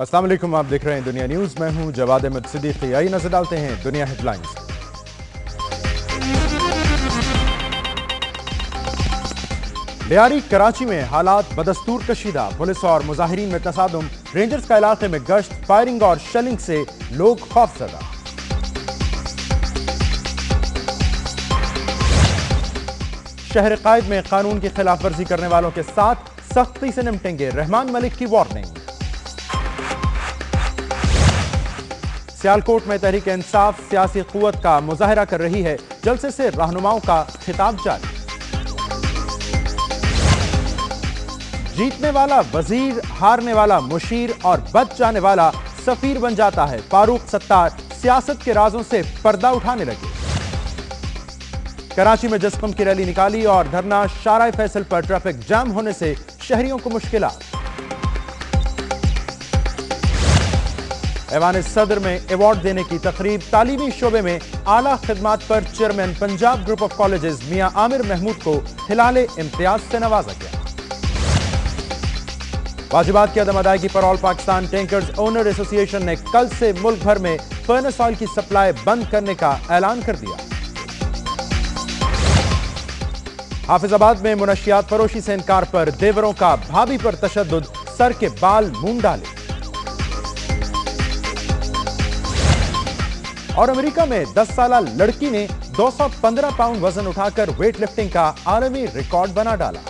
अस्सलाम वालेकुम, आप देख रहे हैं दुनिया न्यूज़। मैं हूँ जवाद अहमद सिद्दीकी। आई नज़र डालते हैं दुनिया हेडलाइंस। लियारी कराची में हालात बदस्तूर कशीदा। पुलिस और मुजाहरीन में तसादुम। रेंजर्स का इलाके में गश्त, फायरिंग और शेलिंग से लोग खौफजदा। शहर कायद में कानून की खिलाफ वर्जी करने वालों के साथ सख्ती से निपटेंगे रहमान मलिक की वार्निंग। सियालकोट में तहरीक इंसाफ, सियासी कुत का मुजाहरा कर रही है। जलसे से रहनुमाओं का खिताब जारी। जीतने वाला वज़ीर हारने वाला मुशीर और बच जाने वाला सफीर बन जाता है। फारूक सत्तार सियासत के राजों से पर्दा उठाने लगे। कराची में जस्कम की रैली निकाली और धरना शारा फैसल पर ट्रैफ़िक जाम होने से शहरियों को मुश्किल ऐवान सदर में अवार्ड देने की तकरीब तालीमी शोबे में आला खदमात पर chairman Punjab group of colleges Mian Amir Mahmood को हिलाले इम्तियाज़ से नवाजा गया। वाजिबात की अदम अदायगी पर all Pakistan tankers owner association ने कल से मुल्क भर में फर्नस ऑयल की सप्लाई बंद करने का ऐलान कर दिया। हाफिजाबाद में मुनशियात फरोशी से इनकार पर देवरों का भाभी पर तशद सर के बाल मूंग डाले। और अमेरिका में 10 साल लड़की ने 215 पाउंड वज़न उठाकर वेट लिफ्टिंग का आलमी रिकॉर्ड बना डाला।